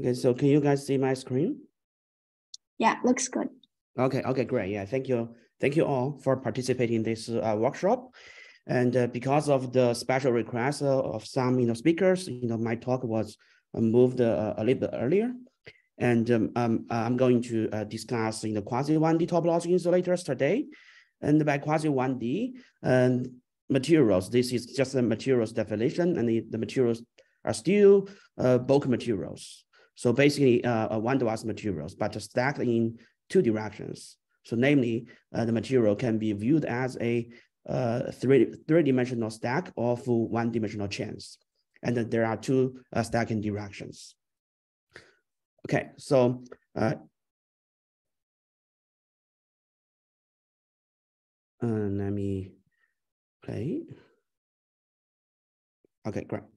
Okay, so can you guys see my screen? Yeah, looks good. Okay, okay, great. Yeah, thank you. Thank you all for participating in this uh, workshop. And uh, because of the special request uh, of some you know, speakers, you know, my talk was uh, moved uh, a little bit earlier. And um, um, I'm going to uh, discuss you know, quasi 1D topological insulators today. And by quasi 1D and materials, this is just a materials definition, and the, the materials are still bulk materials. So basically, uh, one-to-one materials, but stacked in two directions. So namely, uh, the material can be viewed as a uh, three, three-dimensional stack of one-dimensional chains. And then there are two uh, stacking directions. Okay, so uh, uh, let me play. Okay, great.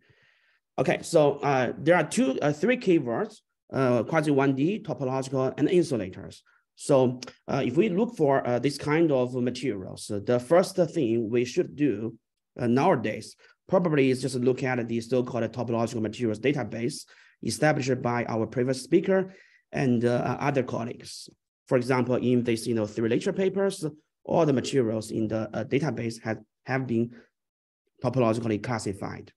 Okay, so uh, there are two, uh, three keywords, uh, quasi 1D, topological, and insulators. So uh, if we look for uh, this kind of materials, uh, the first thing we should do nowadays probably is just look at the so-called topological materials database established by our previous speaker and other colleagues. For example, in this, you know, three literature papers, all the materials in the database have, have been topologically classified.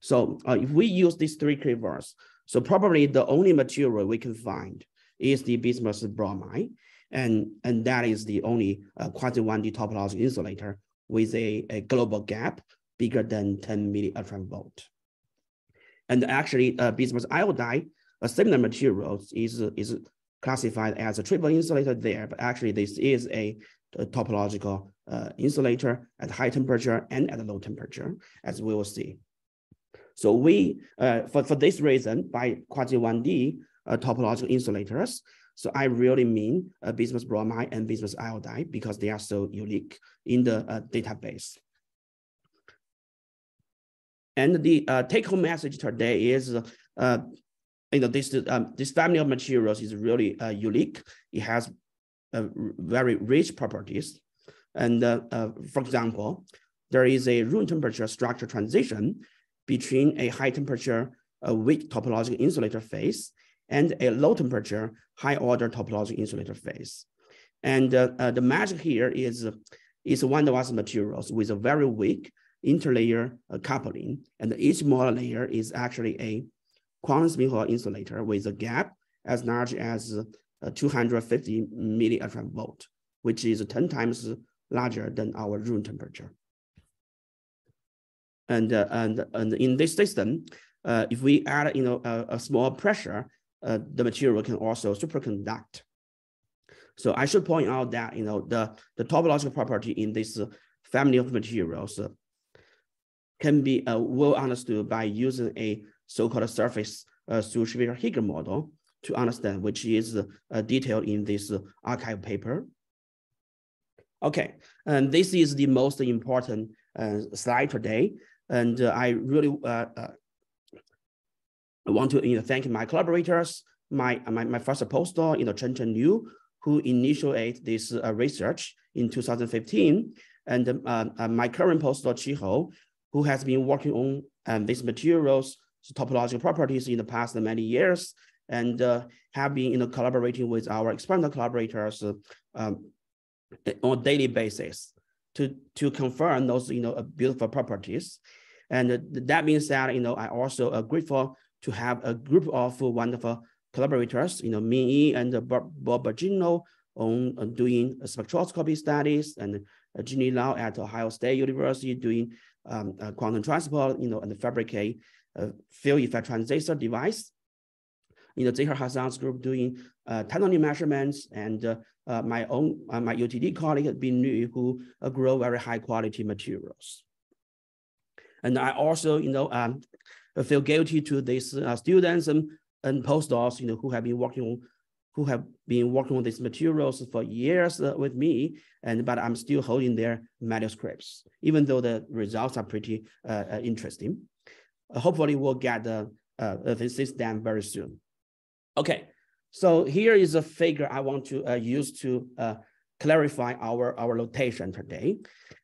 So if we use these three keywords, so probably the only material we can find is the bismuth bromide. And, and that is the only uh, quasi 1D topological insulator with a, a global gap bigger than 10 millielectron volt. And actually, uh, bismuth iodide, a similar material, is, is classified as a triple insulator there, but actually this is a, a topological uh, insulator at high temperature and at low temperature, as we will see. So we, uh, for, for this reason, by quasi 1D, uh, topological insulators. So I really mean uh, bismuth bromide and bismuth iodide because they are so unique in the uh, database. And the uh, take-home message today is, uh, you know, this um, this family of materials is really uh, unique. It has uh, very rich properties. And uh, for example, there is a room temperature structure transition between a high temperature uh, weak topological insulator phase and a low temperature, high order topological insulator phase. And uh, uh, the magic here is, is van der Waals materials with a very weak interlayer uh, coupling. And each layer is actually a quantum spin Hall insulator with a gap as large as uh, 250 millielectron volt, which is 10 times larger than our room temperature. And, uh, and, and in this system, uh, if we add you know, a, a small pressure, uh, the material can also superconduct. So I should point out that you know the, the topological property in this family of materials can be uh, well understood by using a so-called surface uh, Schrieffer-Heeger model to understand, which is uh, detailed in this archive paper. Okay, and this is the most important uh, slide today. And uh, I really uh, uh want to you know, thank my collaborators, my, my, my first postdoc, you know, Cheng-Cheng Liu, who initiated this uh, research in 2015, and uh, uh, my current postdoc, Chi Ho, who has been working on um, these materials, topological properties in the past many years, and have been you know, collaborating with our experimental collaborators um, on a daily basis to, to confirm those you know, beautiful properties. And that means that you know, I also uh, grateful to have a group of wonderful collaborators, you know, Ming and Bob, Bob Birgeneau on uh, doing spectroscopy studies and uh, Jeanie Lau at Ohio State University doing um, uh, quantum transport, you know, and fabricate a field effect transistor device. You know, Zahid Hasan's group doing uh, tunneling measurements and uh, uh, my own, uh, my UTD colleague, Bing Lv, who uh, grow very high quality materials. And I also, you know, um, feel guilty to these uh, students and, and postdocs, you know, who have been working on who have been working on these materials for years uh, with me, and but I'm still holding their manuscripts, even though the results are pretty uh, uh interesting. Uh, hopefully, we'll get the uh, this done very soon. Okay, so here is a figure I want to use to clarify our our notation today,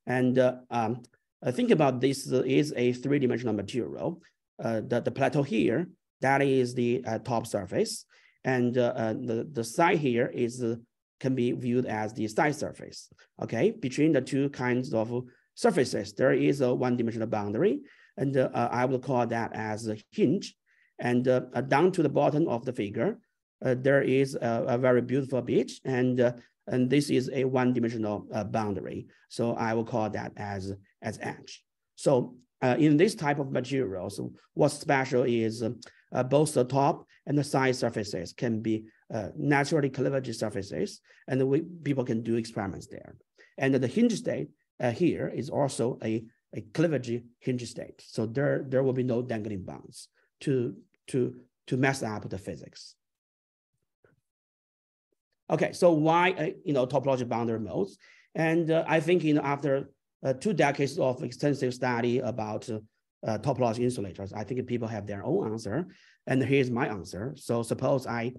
and um, think about this is a three-dimensional material uh, the, the plateau here, that is the uh, top surface. And uh, uh, the, the side here is uh, can be viewed as the side surface. Okay, between the two kinds of surfaces, there is a one-dimensional boundary, and uh, I will call that as a hinge. And uh, down to the bottom of the figure, there is a, a, very beautiful beach, and and this is a one-dimensional boundary. So I will call that as as edge. So uh, in this type of materials, what's special is uh, both the top and the side surfaces can be uh, naturally cleavage surfaces, and we, people can do experiments there. And the hinge state uh, here is also a, a cleavage hinge state. So there, there will be no dangling bonds to, to, to mess up the physics. Okay, so why, uh, you know, topological boundary modes? And uh, I think, you know, after uh, two decades of extensive study about uh, topological insulators. I think people have their own answer, and here's my answer. So suppose I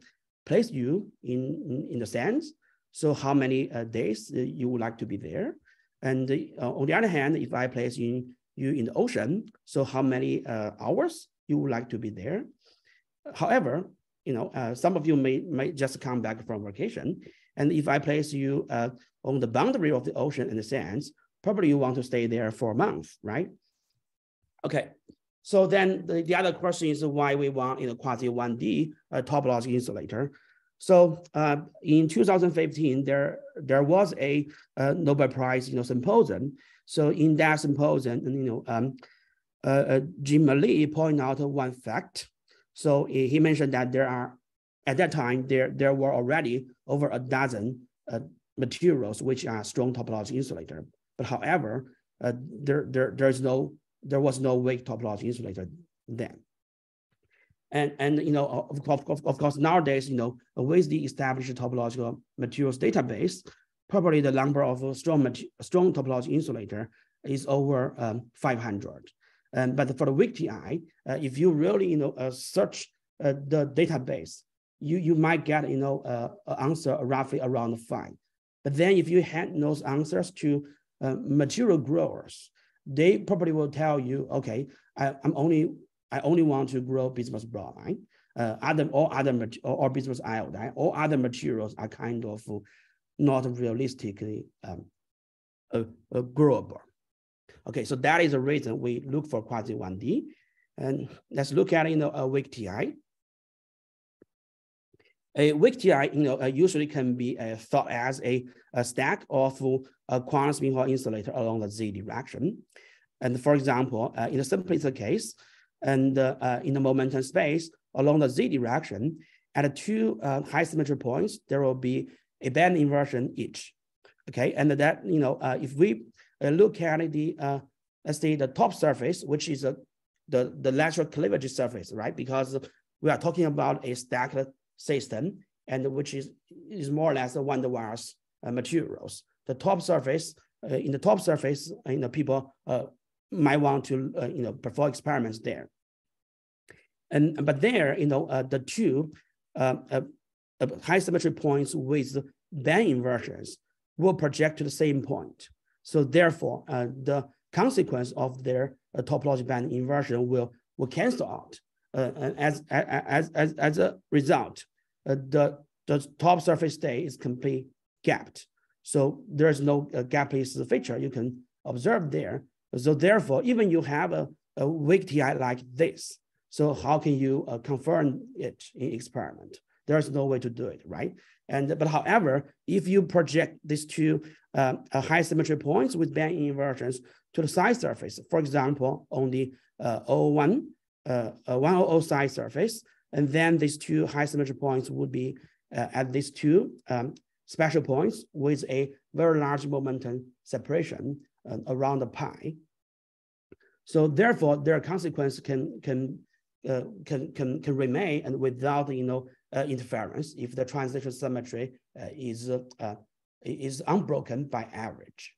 place you in, in, the sands. So how many uh, days uh, you would like to be there? And on the other hand, if I place you, you in the ocean, so how many hours you would like to be there? However, you know, some of you may, may just come back from vacation. And if I place you on the boundary of the ocean and the sands, probably you want to stay there for a month, right? Okay, so then the, the other question is why we want you know quasi 1D uh, topological insulator. So uh, in 2015, there there was a uh, Nobel Prize you know symposium. So in that symposium, you know, um, uh, uh Jim Lee pointed out one fact. So he mentioned that there are at that time there there were already over a dozen uh, materials which are strong topological insulator. But however, uh, there, there, there's no, there was no weak topological insulator then. And, and you know, of, of, of course, nowadays, you know, a with the established topological materials database, probably the number of strong, strong topological insulator is over um, 500. But for the weak TI, uh, if you really, you know, uh, search uh, the database, you, you might get, you know, uh, an answer roughly around five. But then if you hand those answers to uh, material growers, they probably will tell you, okay, I, am only I only want to grow bismuth bromide. Uh, other all other or, or bismuth iodide, all other materials are kind of not realistically um, growable. Okay, so that is the reason we look for quasi 1D. And let's look at you know, a weak TI. A weak TI you know, uh, usually can be uh, thought as a, a stack of a quantum spin Hall insulator along the z direction. And for example, uh, in the simplistic case, and uh, uh, in the momentum space along the z direction, at two uh, high symmetry points, there will be a band inversion each. Okay, and that you know, if we look at the let's say the top surface, which is a the, the lateral cleavage surface, right? Because we are talking about a stacked system and which is, is more or less van der Waals uh, materials. The top surface, uh, in the top surface, uh, you know, people uh, might want to, uh, you know, perform experiments there. And, but there, you know, uh, the two high symmetry points with band inversions will project to the same point. So therefore, the consequence of their topological band inversion will, will cancel out. Uh, as, as, as, as a result, uh, the, the top surface state is completely gapped. So there's no uh, gapless feature you can observe there. So therefore, even you have a, a weak TI like this, so how can you uh, confirm it in experiment? There's no way to do it, right? And but however, if you project these two uh, high symmetry points with band inversions to the side surface, for example, on the uh, 01 uh, 100 side surface, and then these two high symmetry points would be uh, at these two um, special points with a very large momentum separation uh, around the pi. So therefore, their consequence can can uh, can can can remain and without you know uh, interference if the translation symmetry uh, is uh, is unbroken by average.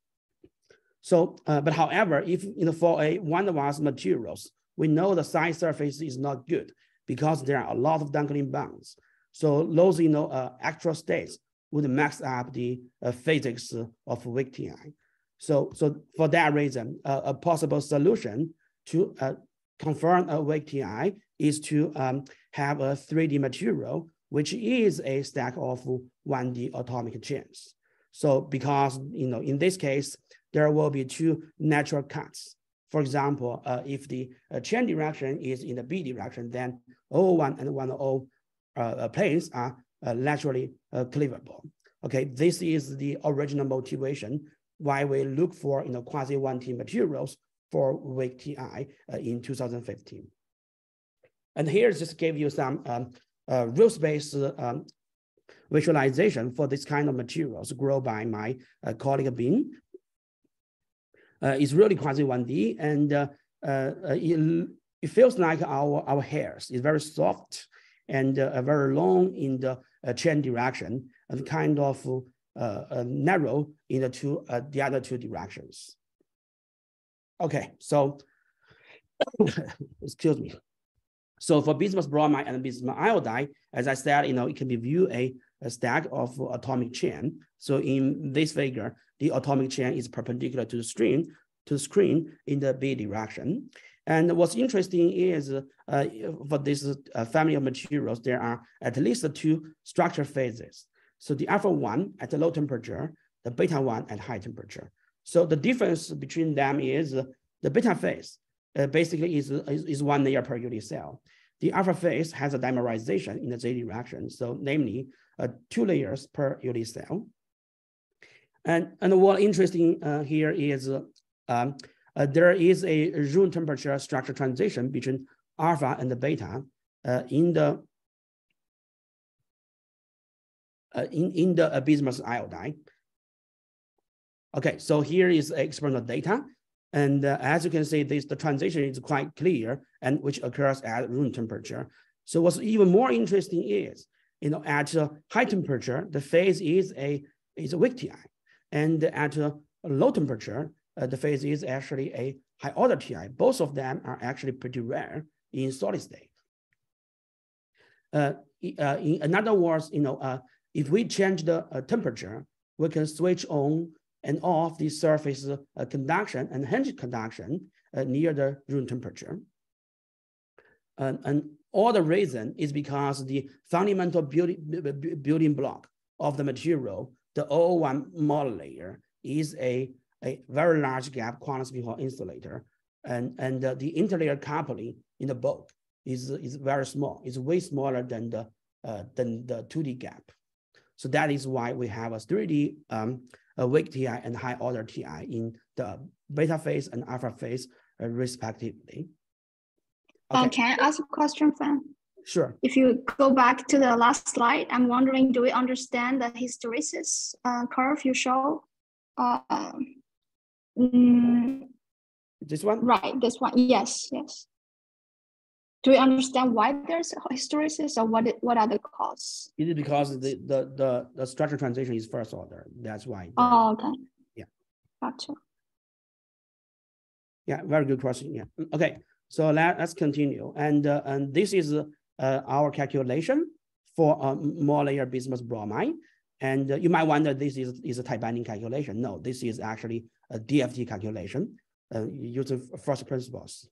So, but however, if you know for a van der Waals materials, we know the side surface is not good because there are a lot of dangling bonds. So those you know uh, actual states would max up the uh, physics of weak TI. So, so for that reason, uh, a possible solution to uh, confirm a weak TI is to um, have a 3D material, which is a stack of 1D atomic chains. So because, you know, in this case, there will be two natural cuts. For example, uh, if the uh, chain direction is in the B direction, then 001 and 10 uh, uh, planes are uh, naturally uh, cleavable. Okay, this is the original motivation why we look for you know quasi 1D materials for weak TI in 2015. And here just give you some um, uh, real space um, visualization for this kind of materials grown by my uh, colleague Bin. Uh, it's really quasi 1D and uh, uh, it, it, feels like our, our hairs. It's very soft and very long in the chain direction and kind of narrow in the two the other two directions. Okay, so excuse me. So for bismuth bromide and bismuth iodide, as I said, you know, it can be viewed a, a stack of atomic chain. So in this figure, the atomic chain is perpendicular to the screen, to the screen in the B direction. And what's interesting is uh, for this uh, family of materials, there are at least two structure phases. So the alpha one at the low temperature, the beta one at high temperature. So the difference between them is uh, the beta phase uh, basically is, is, is, one layer per unit cell. The alpha phase has a dimerization in the Z direction, so namely uh, two layers per unit cell. And, and what interesting uh, here is um, uh, there is a room temperature structure transition between alpha and the beta uh, in the uh, in, in the bismuth iodide. Okay, so here is experimental data. And uh, as you can see, this the transition is quite clear and which occurs at room temperature. So what's even more interesting is, you know, at a high temperature, the phase is a is a weak TI, and at a low temperature, uh, the phase is actually a high order TI. Both of them are actually pretty rare in solid state. Uh, uh, in other words, you know, uh, if we change the uh, temperature, we can switch on and off the surface uh, conduction and hinge conduction uh, near the room temperature. And, and all the reason is because the fundamental building, building block of the material, the 001 layer, is a, a very large gap quantum Hall insulator. And, and uh, the interlayer coupling in the bulk is, is very small. It's way smaller than the, uh, than the 2D gap. So that is why we have a 3D um, a weak TI and high order TI in the beta phase and alpha phase uh, respectively. Okay. Uh, can I ask a question, Fan? Sure. If you go back to the last slide, I'm wondering, do we understand the hysteresis uh, curve you show? Mm, this one? Right, this one. Yes, yes. Do we understand why there's hysteresis or what, it, what are the causes? It is because the, the, the, the structure transition is first order. That's why. Oh, okay. Yeah. Gotcha. Yeah, very good question. Yeah. Okay. So let, let's continue. And, uh, and this is uh, our calculation for a monolayer bismuth bromide. And uh, you might wonder this is, is a tight binding calculation. No, this is actually a DFT calculation uh, using first principles.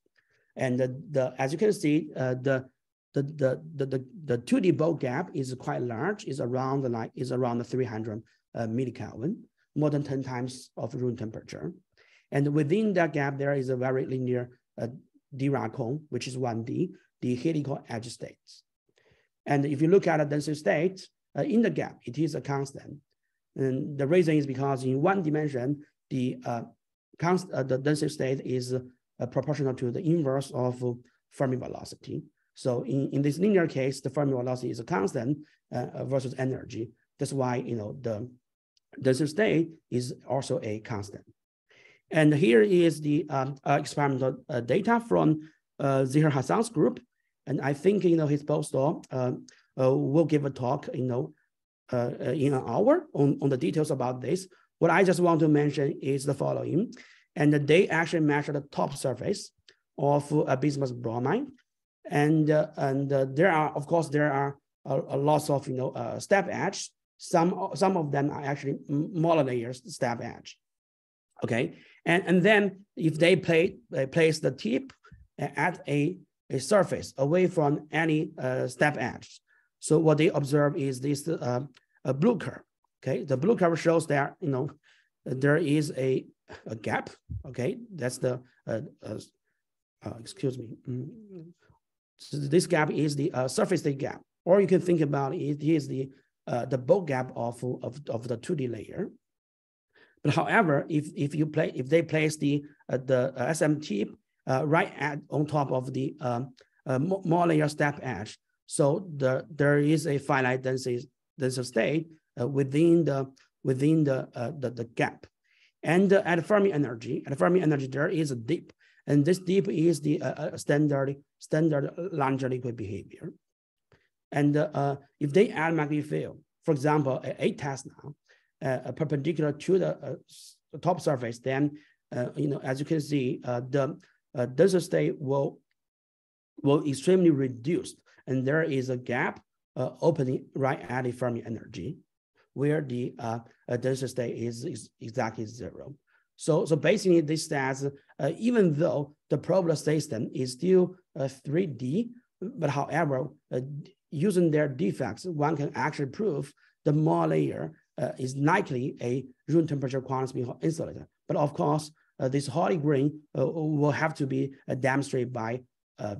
And the, the as you can see, uh, the the the the the, the 2D bulk gap is quite large. is around the like is around the 300 uh, millikelvin, more than 10 times of room temperature. And within that gap, there is a very linear uh, Dirac cone, which is 1D, the helical edge states. And if you look at the density state uh, in the gap, it is a constant. And the reason is because in one dimension, the uh, const, uh, the density state is proportional to the inverse of Fermi velocity. So in, in this linear case, the Fermi velocity is a constant uh, versus energy. That's why you know the density state is also a constant. And here is the um, uh, experimental uh, data from uh, Zahid Hasan's group. And I think you know his postdoc uh, uh, will give a talk you know uh, in an hour on, on the details about this. What I just want to mention is the following and they actually measure the top surface of a bismuth bromide. And, uh, and uh, there are, of course, there are a, a lots of, you know, uh, step edge. Some, some of them are actually monolayers step edge. Okay, and, and then if they play, they place the tip at a a surface away from any uh, step edge. So what they observe is this uh, a blue curve. Okay, the blue curve shows that you know there is a, a gap. Okay, that's the uh, uh, uh excuse me. Mm. So this gap is the uh, surface state gap, or you can think about it, is the uh, the bulk gap of, of, of the 2D layer. But however, if, if you play if they place the the STM right at on top of the um, monolayer step edge, so the there is a finite density density state uh, within the within the, uh, the the gap, and at Fermi energy at Fermi energy there is a dip, and this dip is the standard standard Luttinger liquid behavior. And uh, if they add magnetic field, for example, a, a Tesla, uh, perpendicular to the uh, top surface, then uh, you know as you can see, uh, the uh, density state will will extremely reduced, and there is a gap opening right at the Fermi energy, where the density state is, is exactly zero. So, so basically, this says uh, even though the probable system is still uh, 3D, but however, uh, using their defects, one can actually prove the monolayer uh, is likely a room temperature quantum insulator. But of course, uh, this Hawley green uh, will have to be uh, demonstrated by uh,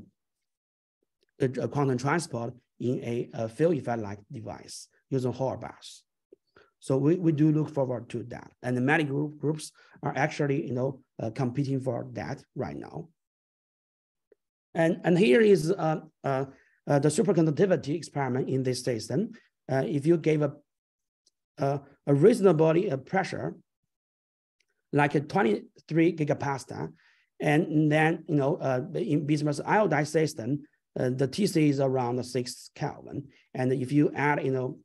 a, quantum transport in a, a field effect-like device using Hall-Bars. So we, we do look forward to that. And the many group, groups are actually, you know, uh, competing for that right now. And, and here is uh, uh, uh, the superconductivity experiment in this system. Uh, if you gave a, a, a reasonable uh, pressure, like a 23 gigapascal, and then, you know, in bismuth iodide system, the TC is around six Kelvin. And if you add, you know,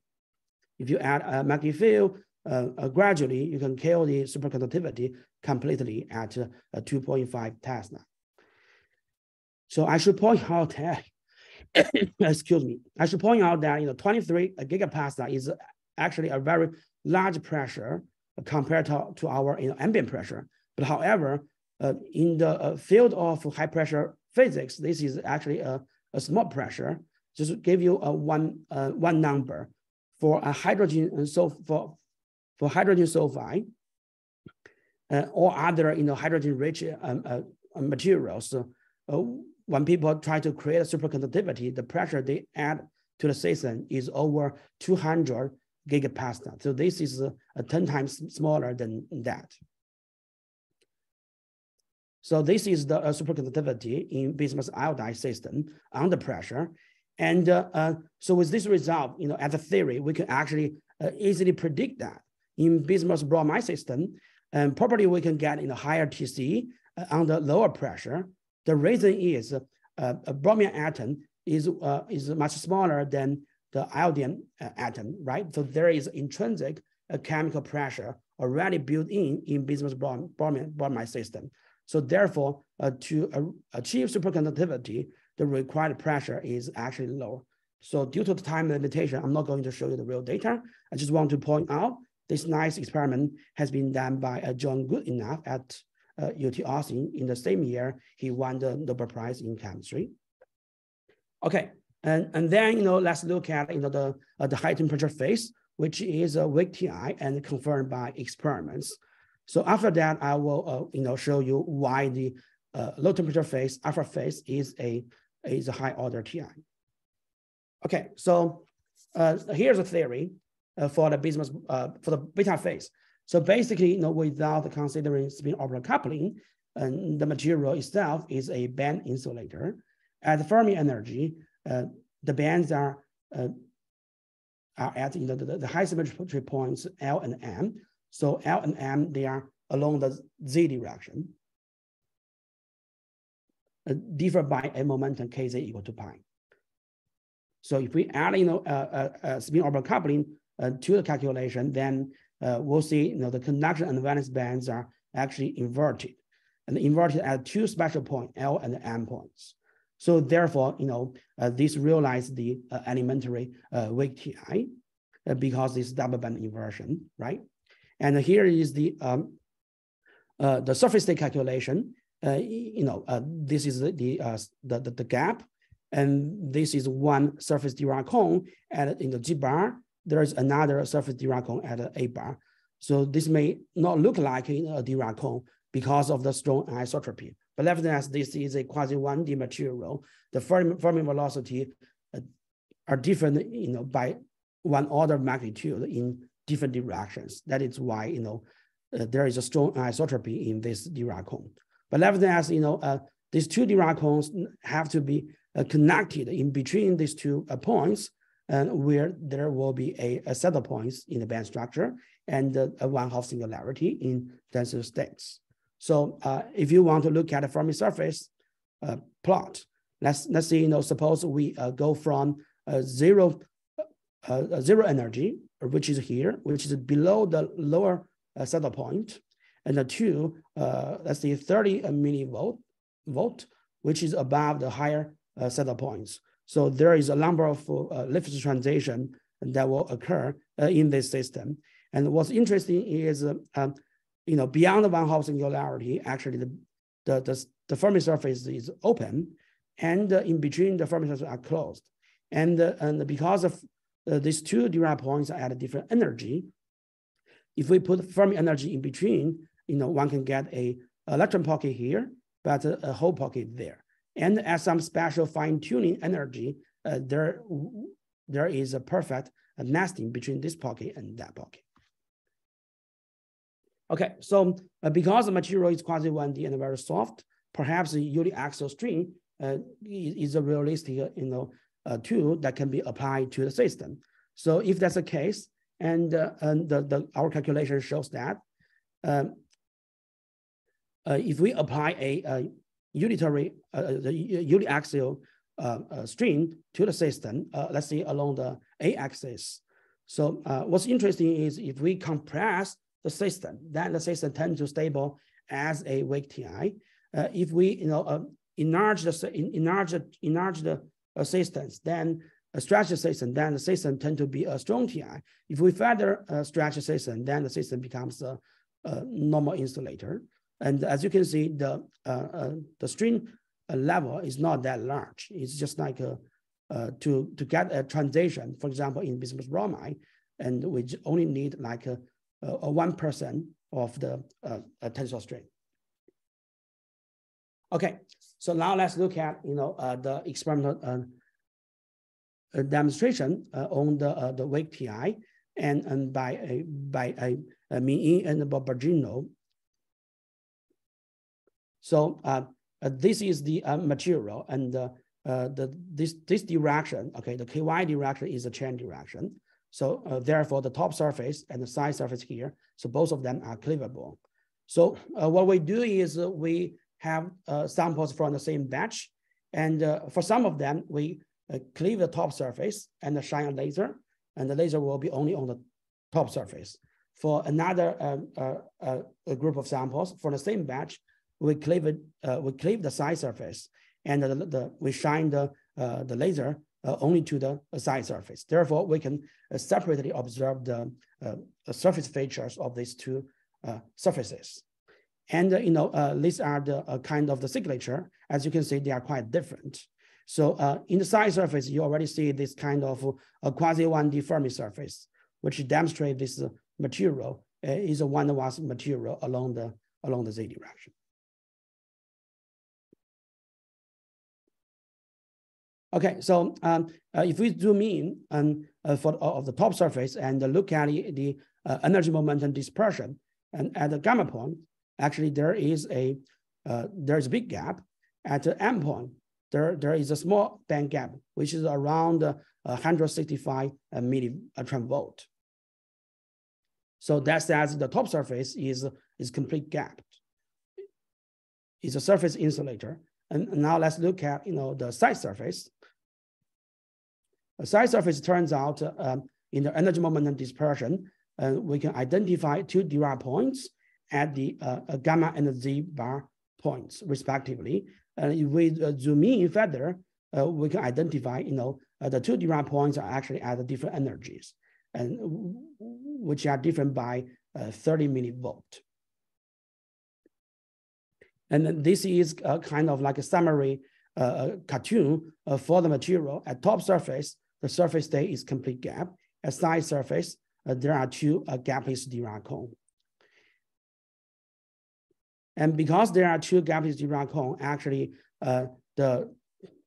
if you add a magnetic field, uh, uh, gradually you can kill the superconductivity completely at uh, 2.5 Tesla. So I should point out that excuse me, I should point out that you know 23 gigapascal is actually a very large pressure compared to, to our you know, ambient pressure. But however, uh, in the uh, field of high pressure physics, this is actually a, a small pressure. Just give you a one uh, one number for a hydrogen and so for for hydrogen sulfide uh, or other you know hydrogen rich um, uh, materials. Uh, when people try to create a superconductivity, the pressure they add to the system is over 200 gigapascal. So this is a 10 times smaller than that. So this is the uh, superconductivity in bismuth iodide system under pressure. And uh, uh, so with this result, you know, as a theory, we can actually uh, easily predict that in bismuth bromide system, and probably we can get in a higher TC under lower pressure the reason is a bromine atom is, uh, is much smaller than the iodine uh, atom, right? So there is intrinsic uh, chemical pressure already built in in bismuth bromine, bromine system. So therefore, to achieve superconductivity, the required pressure is actually low. So due to the time limitation, I'm not going to show you the real data. I just want to point out this nice experiment has been done by uh, John Goodenough at uh, UT Austin. In the same year, he won the Nobel Prize in chemistry. Okay, and, and then, you know, let's look at, you know, the, uh, the high temperature phase, which is a weak TI and confirmed by experiments. So after that, I will, uh, you know, show you why the uh, low temperature phase, alpha phase is a, is a high order TI. Okay, so uh, here's a theory uh, for the business, uh, for the beta phase. So basically, you know, without considering spin orbital coupling, and the material itself is a band insulator. At the Fermi energy, uh, the bands are uh, are at you know, the, the high symmetry points L and M. So L and M, they are along the Z direction, differ by a momentum kz equal to pi. So if we add, you know, spin orbital coupling uh, to the calculation, then uh, we'll see you know, the conduction and valence bands are actually inverted and inverted at two special points, L and M points. So therefore, you know, uh, this realize the elementary weak TI because this double band inversion, right? And here is the um, the surface state calculation. You know, this is the, the, the, the, the gap, and this is one surface Dirac cone at in the G bar. There is another surface Dirac cone at A bar. So this may not look like a Dirac cone because of the strong anisotropy. But nevertheless, this is a quasi 1D material. The Fermi, velocity uh, are different, you know, by one order of magnitude in different directions. That is why, you know, uh, there is a strong anisotropy in this Dirac cone. But nevertheless, you know, uh, these two Dirac cones have to be uh, connected in between these two uh, points and where there will be a, a, saddle points in the band structure and uh, a van Hove singularity in denser states. So uh, if you want to look at a Fermi surface uh, plot, let's let's say you know suppose we go from zero zero energy, which is here, which is below the lower saddle point, and the two let's say 30 millivolt volt, which is above the higher uh, saddle points. So there is a number of uh, Lifshitz transition that will occur uh, in this system. And what's interesting is, um, you know, beyond the van Hove singularity, actually the, the, the, the Fermi surface is open and in between the Fermi surfaces are closed. And, and because of these two Dirac points are at a different energy, if we put Fermi energy in between, you know, one can get a electron pocket here, but a, a hole pocket there and at some special fine tuning energy, uh, there, there is a perfect uh, nesting between this pocket and that pocket. Okay, so uh, because the material is quasi 1D and very soft, perhaps the uniaxial strain uh, is a realistic you know, uh, tool that can be applied to the system. So if that's the case, and, uh, and the, the, our calculation shows that um, uh, if we apply a, a unitary, uh, uh the uniaxial uh, uh, strain to the system, uh, let's say along the a-axis. So what's interesting is if we compress the system, then the system tends to stable as a weak TI. if we, you know, enlarge the enlarge enlarge the systems, then a stretch the system, then the system tend to be a strong TI. If we further uh, stretch the system, then the system becomes a, a normal insulator. And as you can see, the, uh, uh, the strain uh, level is not that large. It's just like a, to, to get a transition, for example, in bismuth bromide, and we only need like a, a 1% of the tensile strain. Okay, so now let's look at you know uh, the experimental uh, demonstration uh, on the the weak TI and and by by a, Ming and Birgeneau so uh, uh, this is the uh, material and uh, uh, the this this direction, okay, the ky direction is the chain direction. So uh, therefore the top surface and the side surface here, so both of them are cleavable. So what we do is we have samples from the same batch. And for some of them, we cleave the top surface and shine a laser, and the laser will be only on the top surface. For another um, group of samples for the same batch, we cleave it, uh, we cleave the side surface, and the, the we shine the uh, the laser uh, only to the side surface. Therefore, we can uh, separately observe the, uh, surface features of these two uh, surfaces. And you know, these are the kind of the signature. As you can see, they are quite different. So in the side surface, you already see this kind of a quasi 1D Fermi surface, which demonstrate this material is a one-to-one material along the along the z direction. Okay, so um, uh, if we zoom in um, uh, for uh, of the top surface and look at the, uh, energy momentum dispersion, and at the gamma point, actually there is a uh, there is a big gap. At the M point, there there is a small band gap, which is around 165 millielectron volt. So that says the top surface is is complete gap. It's a surface insulator. And now let's look at you know the side surface. A side surface turns out um, in the energy momentum dispersion, uh, we can identify two Dirac points at the uh, gamma and Z bar points respectively. And if we uh, zoom in further, uh, we can identify, you know, uh, the two Dirac points are actually at different energies, and which are different by uh, 30 millivolt. And this is a kind of like a summary uh, cartoon uh, for the material. At top surface, the surface state is complete gap. At side surface, uh, there are two uh, gapless Dirac cone. And because there are two gapless Dirac cone, actually uh, the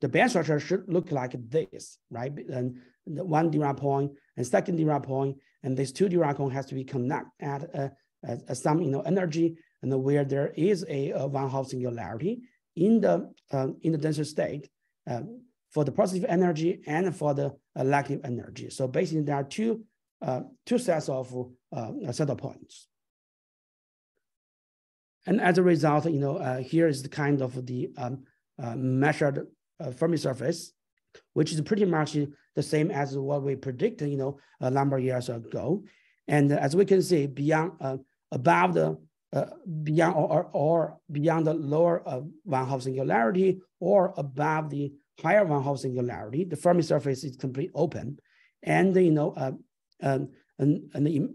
the band structure should look like this, right? And one Dirac point and second Dirac point, and these two Dirac cone has to be connect at, uh, at, some you know energy, and where there is a, a van Hove singularity in the uh, in the denser state uh, for the positive energy and for the uh, negative energy. So basically, there are two uh, two sets of uh, of points. And as a result, you know, uh, here is the kind of the um, uh, measured uh, Fermi surface, which is pretty much the same as what we predicted, you know, a number of years ago. And as we can see, beyond above the uh, beyond or, or beyond the lower uh, Van Hove singularity or above the higher van Hove singularity, the Fermi surface is completely open. And you know, uh, um, and, and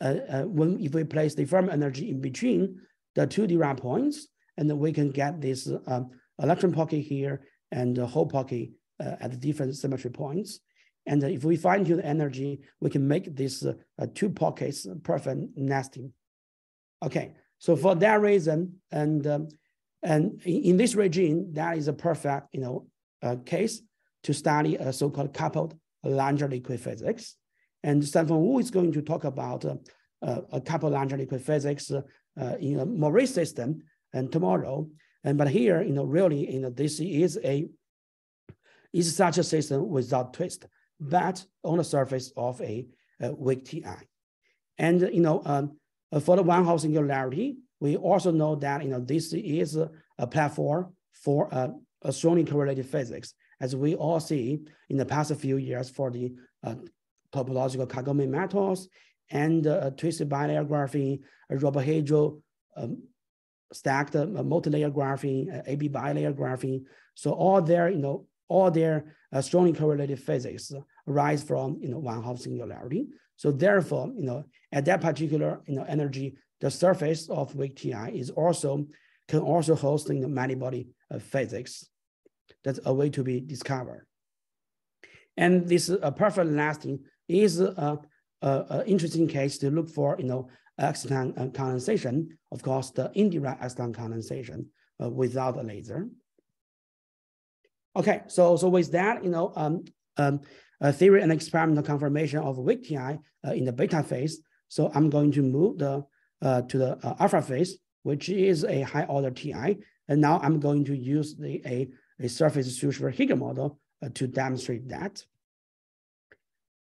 uh, uh, when if we place the Fermi energy in between the two Dirac points, and then we can get this um, electron pocket here and the hole pocket uh, at the different symmetry points. And if we fine tune the energy, we can make these uh, two pockets perfect nesting. Okay, so for that reason, and um, and in this regime, that is a perfect you know uh, case to study a so-called coupled Luttinger liquid physics. And Stefan Wu is going to talk about uh, uh, a coupled Luttinger liquid physics uh, in a moiré system and tomorrow. And but here, you know, really, you know, this is a is such a system without twist, but on the surface of a, a weak TI. And you know, um, for the van Hove singularity, we also know that you know this is a, platform for uh, a strongly correlated physics, as we all see in the past few years for the uh, topological Kagome metals and uh, twisted bilayer graphene, rhombohedral um, stacked uh, multi-layer graphene, uh, AB bilayer graphene. So all their, you know, all their uh, strongly correlated physics arise from, you know, Van Hove singularity. So therefore, you know, at that particular, you know, energy, the surface of weak TI is also, can also host, you know, many body uh, physics. That's a way to be discovered. And this uh, perfect nesting is a, a, a interesting case to look for, you know, exciton uh, condensation, of course, the indirect exciton condensation uh, without a laser. Okay, so so with that, you know, um, um, a theory and experimental confirmation of weak TI uh, in the beta phase. So I'm going to move the uh, to the uh, alpha phase, which is a high order TI. And now I'm going to use the a, a surface Schrieffer-Heeger model uh, to demonstrate that.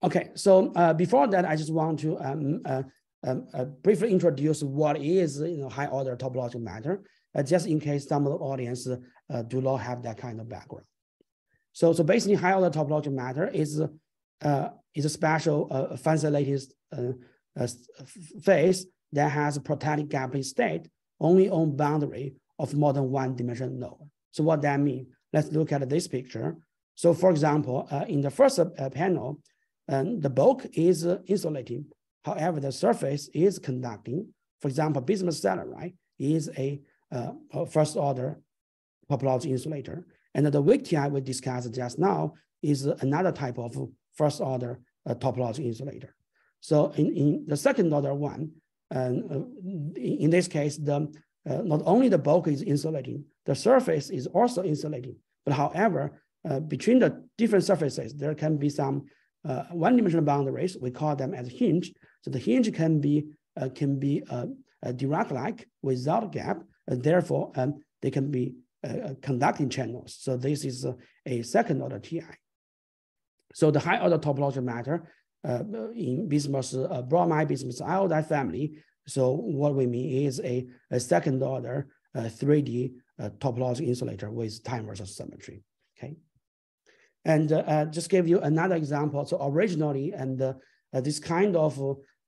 Okay, so uh, before that, I just want to um, uh, um, uh, briefly introduce what is you know, high order topological matter, uh, just in case some of the audience uh, do not have that kind of background. So, so basically high order topological matter is, uh, is a special uh, fancy lattice uh, phase that has a protonic gaping state only on boundary of more than one dimension node. So what that means? Let's look at this picture. So for example, in the first panel, the bulk is insulating However, the surface is conducting. For example, bismuth right, is a, uh, first order topology insulator. And the weak TI we discussed just now is another type of first order uh, topology insulator. So in, in the second order one, uh, in this case, the, uh, not only the bulk is insulating, the surface is also insulating. But however, uh, between the different surfaces, there can be some uh, one-dimensional boundaries. We call them as hinge. So the hinge can be uh, can be uh, Dirac-like without gap, and therefore um, they can be uh, conducting channels. So this is a, a, second order TI. So the high order topological matter uh, in bismuth uh, bromide bismuth iodide family. So what we mean is a, a second order 3D topological insulator with time reversal symmetry. Okay. And uh, just give you another example. So originally, and uh, this kind of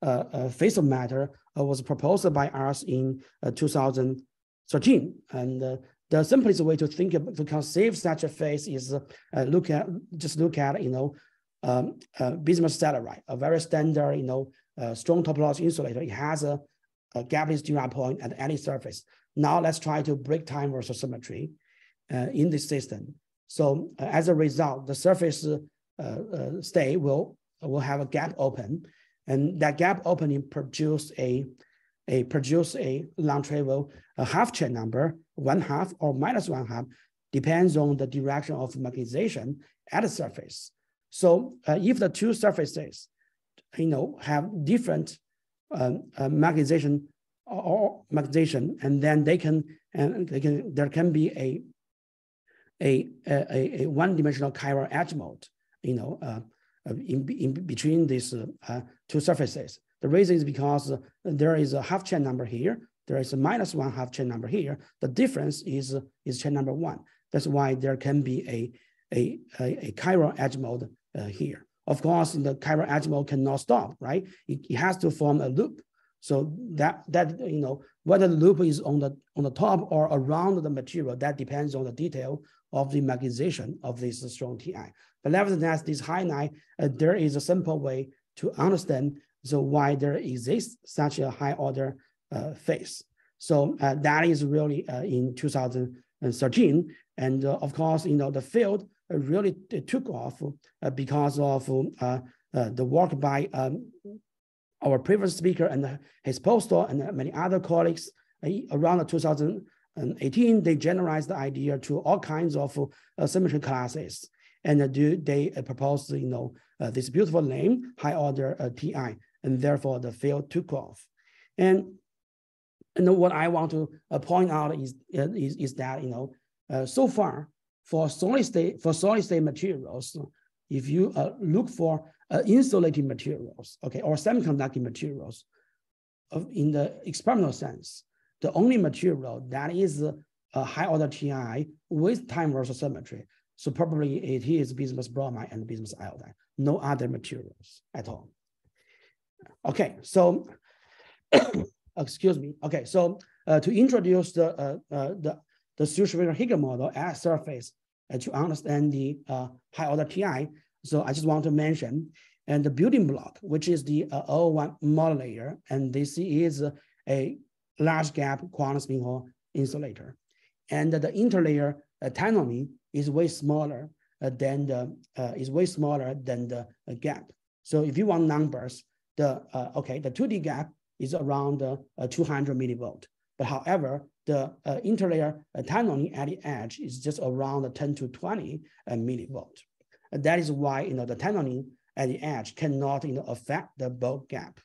uh, uh, phase of matter uh, was proposed by us in 2013. And the simplest way to think of, to conceive such a phase is look at just look at you know um, bismuth telluride, a very standard you know strong topology insulator. It has a, a gapless Dirac point at any surface, now let's try to break time reversal symmetry uh, in this system. So uh, as a result, the surface uh, uh, state will, will have a gap open and that gap opening produce a, a produce a long travel a half Chern number, one half or minus one half, depends on the direction of magnetization at the surface. So uh, if the two surfaces, you know, have different um, uh, magnetization or magnetization, and then they can and they can there can be a a a, a one-dimensional chiral edge mode, you know, uh, uh in, in between these uh, uh, two surfaces. The reason is because there is a half Chern number here, there is a minus one half Chern number here. The difference is is Chern number one. That's why there can be a a a, a chiral edge mode here. Of course, the chiral edge cannot stop, right? It, it has to form a loop. So that that you know whether the loop is on the on the top or around the material that depends on the detail of the magnetization of this strong TI. But nevertheless, this high nine, uh, there is a simple way to understand so why there exists such a high order uh, phase. So uh, that is really uh, in 2013, and uh, of course, you know the field really took off because of the work by um, our previous speaker and his postdoc and many other colleagues uh, around 2018, they generalized the idea to all kinds of uh, symmetry classes. And they uh, proposed, you know, uh, this beautiful name, high order uh, TI, and therefore the field took off. And, and what I want to uh, point out is, is, is that, you know, so far for solid state, for solid state materials, if you look for uh, insulating materials, okay, or semiconducting materials of, in the experimental sense, the only material that is a high order TI with time reversal symmetry. So probably it is bismuth bromide and bismuth iodide, no other materials at all. Okay, so excuse me. Okay, so uh, to introduce the uh, uh, the the Schrieffer-Heeger model at surface uh, to understand the uh, high order TI, so I just want to mention, and the building block, which is the uh, O1 modulator, and this is a large gap quantum spin Hall insulator. And the interlayer autonomy is way smaller uh, than the, uh, is way smaller than the uh, gap. So if you want numbers, the, uh, okay, the 2D gap is around uh, 200 millivolt. But however, the interlayer autonomy at the edge is just around 10 to 20 millivolt. And that is why you know the tunneling at the edge cannot you know affect the bulk gap.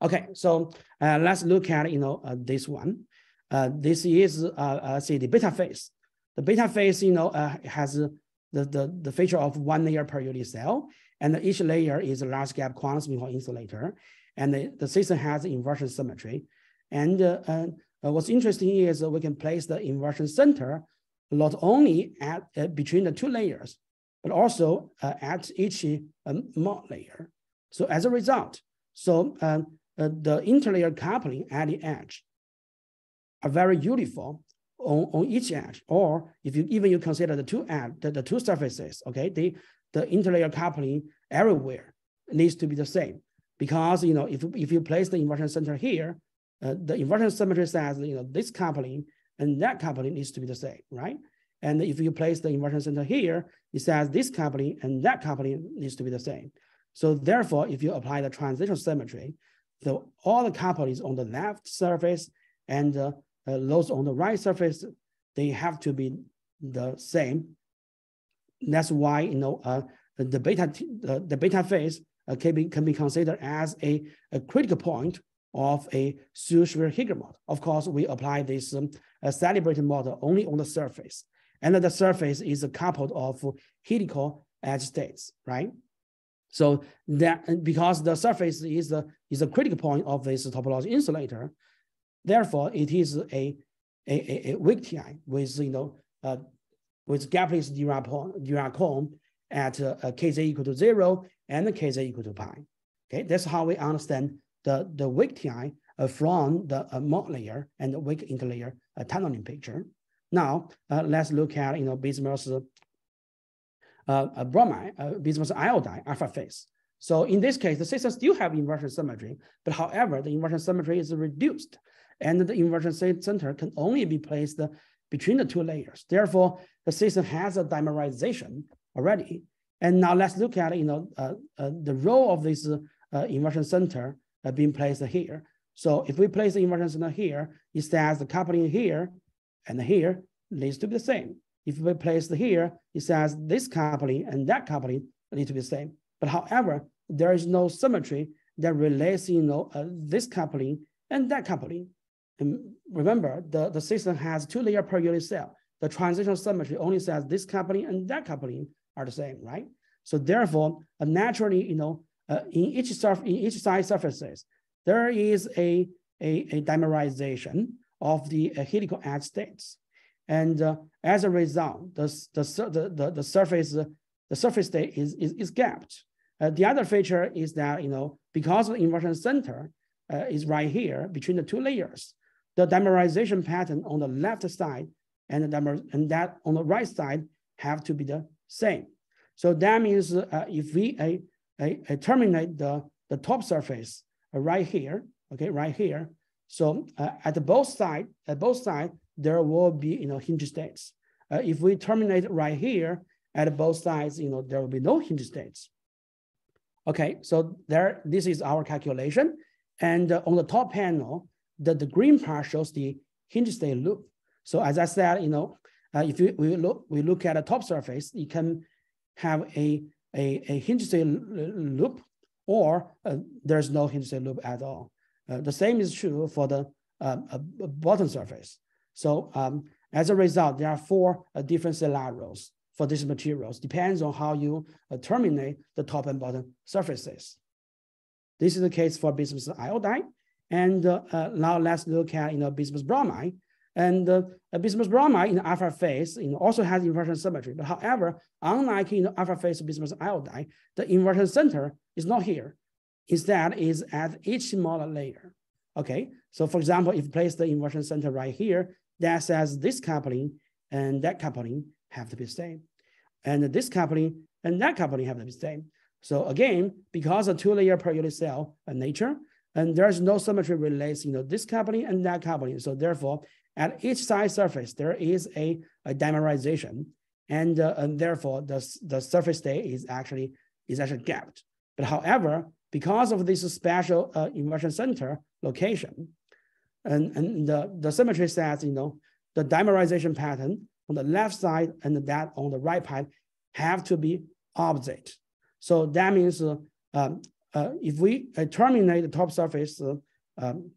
Okay, so uh, let's look at you know uh, this one. Uh, this is uh, uh the beta phase. The beta phase you know uh, has the, the the feature of one layer per unit cell, and each layer is a large gap quantum spin insulator, and the, the system has inversion symmetry. And uh, what's interesting is we can place the inversion center not only at uh, between the two layers, but also uh, at each um, monolayer. So as a result, so um, uh, the interlayer coupling at the edge are very uniform on, on each edge, or if you even you consider the two edge, the, the two surfaces, okay, the, the interlayer coupling everywhere needs to be the same. Because you know, if, if you place the inversion center here, uh, the inversion symmetry says you know this coupling and that coupling needs to be the same, right? And if you place the inversion center here, it says this coupling and that coupling needs to be the same. So therefore, if you apply the translation symmetry, so all the couplings on the left surface and uh, uh, those on the right surface, they have to be the same. That's why you know uh, the beta the beta phase uh, can be can be considered as a, a critical point of a Schrieffer-Heeger model. Of course, we apply this um, calibrated model only on the surface. And the surface is a coupled of helical edge states, right? So that because the surface is a, is a critical point of this topology insulator, therefore it is a, a, a, weak TI with, you know, uh, with gapless Dirac cone at uh, kz equal to zero and kz equal to pi. Okay, that's how we understand the, the weak TI uh, from the uh, monolayer and the weak interlayer uh, tunneling picture. Now, let's look at, you know, bismuth bromide, bismuth iodide alpha phase. So in this case, the system still have inversion symmetry, but however, the inversion symmetry is reduced and the inversion center can only be placed between the two layers. Therefore, the system has a dimerization already. And now let's look at you know uh, uh, the role of this uh, inversion center being placed here. So if we place the inversion here, it says the coupling here and here needs to be the same. If we place here, it says this coupling and that coupling need to be the same. But however, there is no symmetry that relates you know uh, this coupling and that coupling. And remember, the, the system has two layer per unit cell. The translation symmetry only says this coupling and that coupling are the same, right? So therefore, uh, naturally, you know, uh, in each surf in each side surfaces, there is a, a, a dimerization of the uh, helical edge states. And uh, as a result, the, the, the, the, surface the surface state is, is, is gapped. Uh, the other feature is that, you know, because the inversion center uh, is right here between the two layers, the dimerization pattern on the left side and, the and that on the right side have to be the same. So that means uh, if we uh, uh, terminate the, the top surface uh, right here, okay, right here. So uh, at both side, at both side, there will be you know hinge states. Uh, if we terminate right here at both sides, you know there will be no hinge states. Okay, so there, this is our calculation. And on the top panel, the, the green part shows the hinge state loop. So as I said, you know, uh, if you, we look we look at a top surface, you can have a a, a hinge state loop, or uh, there's no hinge state loop at all. Uh, the same is true for the um, bottom surface. So um, as a result, there are four uh, different scenarios for these materials, depends on how you uh, terminate the top and bottom surfaces. This is the case for bismuth iodide. And uh, uh, now let's look at you know, bismuth bromide. And uh, bismuth bromide in alpha phase you know, also has inversion symmetry. But however, unlike in the alpha phase bismuth iodide, the inversion center is not here. Instead, is at each smaller layer. Okay, so for example, if place the inversion center right here, that says this coupling and that coupling have to be the same. And this coupling and that coupling have to be the same. So again, because of two layer per unit cell nature, and there's no symmetry relates, you know, this coupling and that coupling. So therefore, at each side surface, there is a, a dimerization, and, uh, and therefore the, the surface state is actually is actually gapped. But however, because of this special uh, inversion center location, and, and the, the symmetry says, you know, the dimerization pattern on the left side and that on the right side have to be opposite. So that means uh, um, uh, if we uh, terminate the top surface uh, um,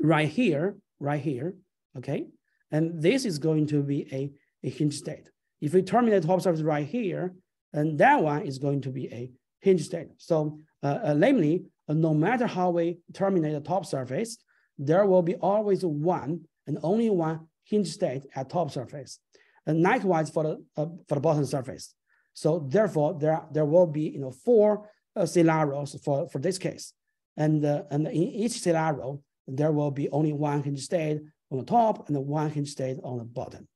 right here, right here, okay, and this is going to be a, a hinge state. If we terminate top surface right here, and that one is going to be a hinge state. So uh, uh, namely, no matter how we terminate the top surface, there will be always one and only one hinge state at top surface. And likewise for the, for the bottom surface. So therefore, there, there will be you know, four scenarios for, for this case. And, uh, and in each scenario, there will be only one hinge state on the top and one hinge state on the bottom.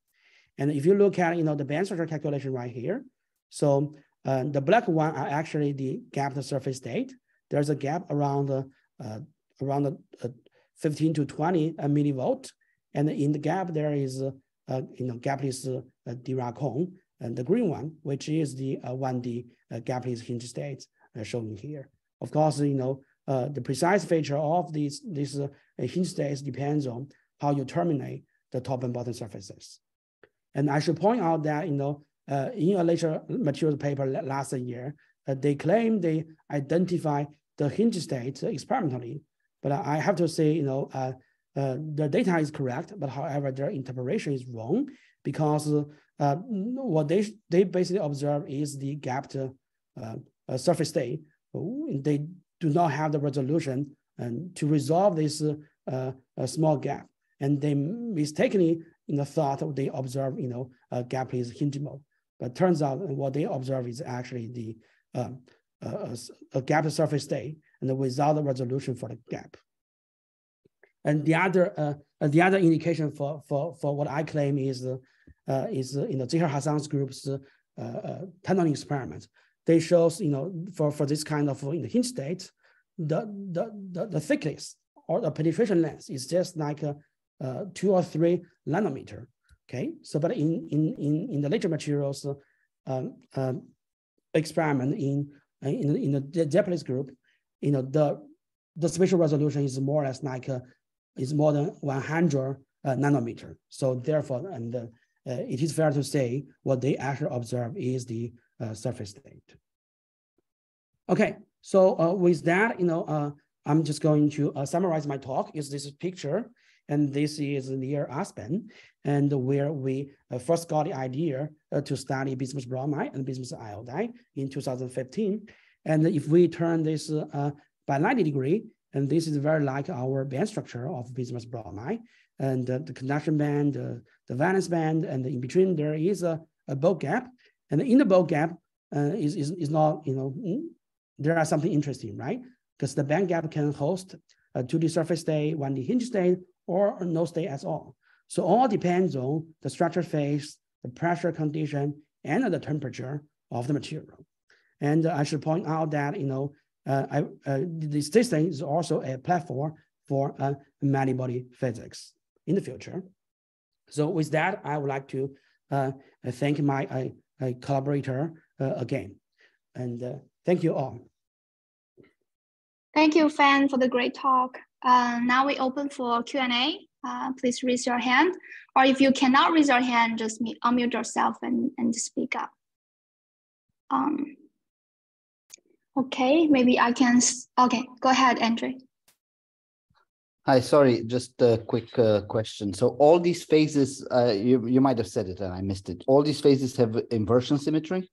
And if you look at you know, the band structure calculation right here, so uh, the black one are actually the gap to surface state. There's a gap around uh, around uh, 15 to 20 millivolt. And in the gap, there is, uh, you know, gapless uh, Dirac cone and the green one, which is the uh, 1D uh, gapless hinge states uh, shown here. Of course, you know, uh, the precise feature of these, these uh, hinge states depends on how you terminate the top and bottom surfaces. And I should point out that, you know, uh, in a Nature Materials paper last year, uh, they claim they identify the hinge state experimentally. But I have to say, you know, uh, uh, the data is correct, but however, their interpretation is wrong because what they they basically observe is the gapped uh, surface state. They do not have the resolution and to resolve this uh, small gap, and they mistakenly in the thought they observe you know a gap is hinge mode, but turns out what they observe is actually the um, uh, a gap surface state and without the resolution for the gap. And the other uh, the other indication for for for what I claim is uh, is you know Zahid Hasan's group's uh, uh, tunneling experiment. They shows you know for for this kind of in the hinge state, the the the, the thickness or the penetration length is just like a, uh, two or three nanometer. Okay, so but in in in in the Nature Materials um, um, experiment in in in the Japanese group, you know the the spatial resolution is more or less like a, is more than 100 uh, nanometer. So therefore, and uh, it is fair to say what they actually observe is the uh, surface state. Okay, so uh, with that, you know, uh, I'm just going to uh, summarize my talk. Is this picture, and this is near Aspen, and where we uh, first got the idea uh, to study bismuth bromide and bismuth iodide in 2015. And if we turn this uh, by 90 degree, and this is very like our band structure of bismuth bromide, and the conduction band, the valence band, and in between there is a, a bulk gap, and in the bulk gap is, is, is not, you know, mm, there are something interesting, right? Because the band gap can host a 2D surface state, 1D hinge state, or no state at all. So all depends on the structure phase, the pressure condition, and the temperature of the material. And I should point out that, you know, uh, I, uh, this system is also a platform for uh, many-body physics in the future. So with that, I would like to uh, thank my uh, collaborator again. And uh, thank you all. Thank you, Fan, for the great talk. Uh, now we open for Q&A. Uh, please raise your hand. Or if you cannot raise your hand, just unmute yourself and, and speak up. Um, okay, maybe I can, okay, go ahead, Andrei. Hi, sorry, just a quick uh, question. So all these phases, uh, you, you might have said it and I missed it. All these phases have inversion symmetry?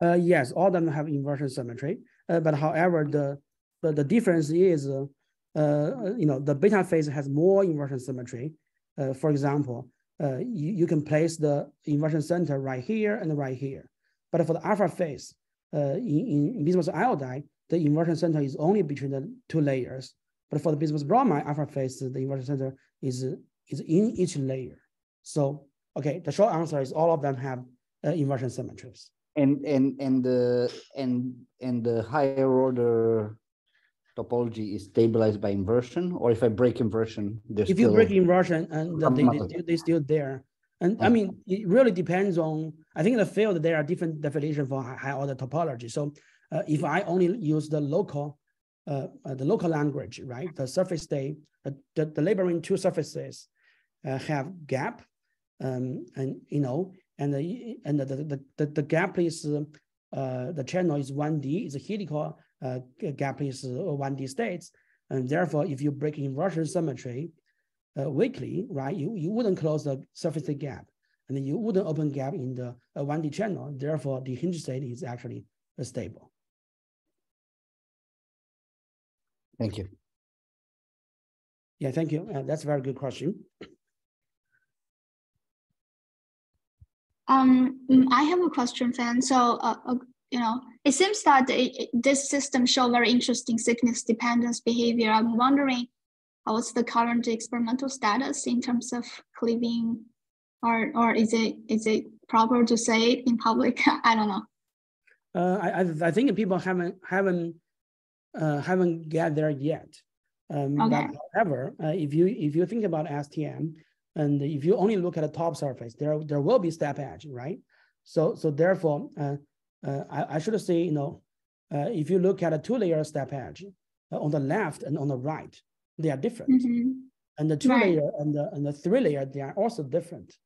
Uh, yes, all of them have inversion symmetry. Uh, but however, the, the, the difference is, uh, uh, you know, the beta phase has more inversion symmetry. For example, you, you can place the inversion center right here and right here. But for the alpha phase, in, in bismuth iodide, the inversion center is only between the two layers. But for the bismuth bromide alpha phase, the inversion center is, is in each layer. So, okay, the short answer is all of them have uh, inversion symmetries. And and and the and and the higher order topology is stabilized by inversion? Or if i break inversion if you break inversion and they, they, they still there. And i mean it really depends on i think in the field there are different definitions for high order topology. So uh, if i only use the local uh, uh, the local language right the surface state uh, the, the labeling two surfaces uh, have gap um, and you know and the and the the, the, the gap is uh, the channel is 1D, is a helical gap is 1D states. And therefore, if you break inversion symmetry weakly, right, you, you wouldn't close the surface gap and you wouldn't open gap in the uh, 1D channel. Therefore, the hinge state is actually uh, stable. Thank you. Yeah, thank you. Uh, that's a very good question. Um, mm, I have a question, Fan. So, uh, uh, you know, it seems that it, this system show very interesting sickness dependence behavior. I'm wondering what's the current experimental status in terms of cleaving, or or is it is it proper to say it in public? I don't know. Uh, I I think people haven't haven't uh, haven't get there yet. Um, okay. But however, uh, if you if you think about STM, and if you only look at the top surface, there, there will be step edge, right? So, so therefore, uh, uh, I, I, should say, you know, uh, if you look at a two-layer step edge uh, on the left and on the right, they are different. Mm -hmm. And the two-layer and, the, and the three-layer, they are also different.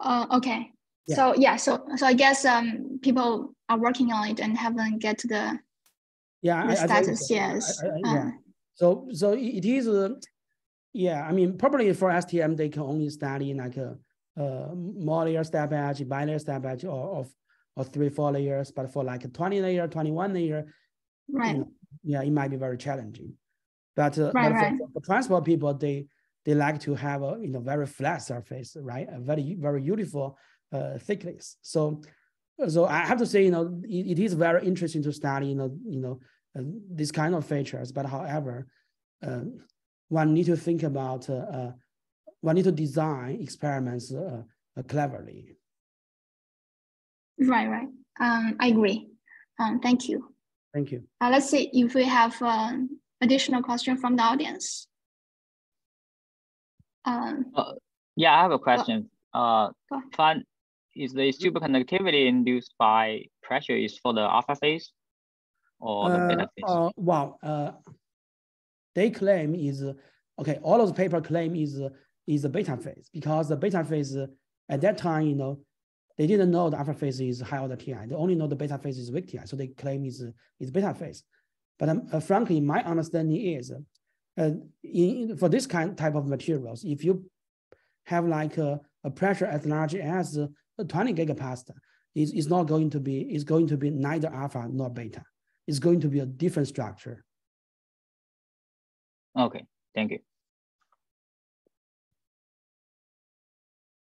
Uh, okay. Yeah. So yeah, so so I guess um, people are working on it and haven't get to the yeah the I, status yet. yeah. Uh. So so it is uh, yeah, I mean, probably for STM, they can only study like a, a more step edge, bilayer step edge, or of or three, four layers. But for like a 20 layer, 21 layer, right? You know, yeah, it might be very challenging. But, uh, right, but right. For, for, transport people, they they like to have a you know very flat surface, right? A very very beautiful uh, thickness. So so I have to say, you know, it, it is very interesting to study, you know, you know, uh, these kind of features. But however, um, one need to think about, uh, uh, one need to design experiments uh, cleverly. Right, right. Um, I agree. Um, thank you. Thank you. Uh, let's see if we have um, additional question from the audience. Um, Uh, yeah, I have a question. Uh, Fan, is the superconductivity induced by pressure is for the alpha phase or the Uh, beta phase? uh, wow. Uh, they claim is uh, okay. All of the paper claim is uh, is the beta phase because the beta phase uh, at that time, you know, they didn't know the alpha phase is high order TI. They only know the beta phase is weak TI, so they claim is uh, is beta phase. But um, uh, frankly, my understanding is, uh, in, for this kind type of materials, if you have like a, a pressure as large as uh, 20 gigapascal, it's, it's not going to be, it's going to be neither alpha nor beta. It's going to be a different structure. Okay, thank you.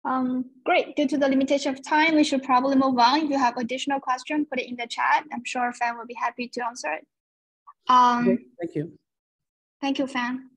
um, great. Due to the limitation of time, we should probably move on. If you have additional question, put it in the chat. I'm sure Fan will be happy to answer it. Um, Thank you. Thank you, Fan.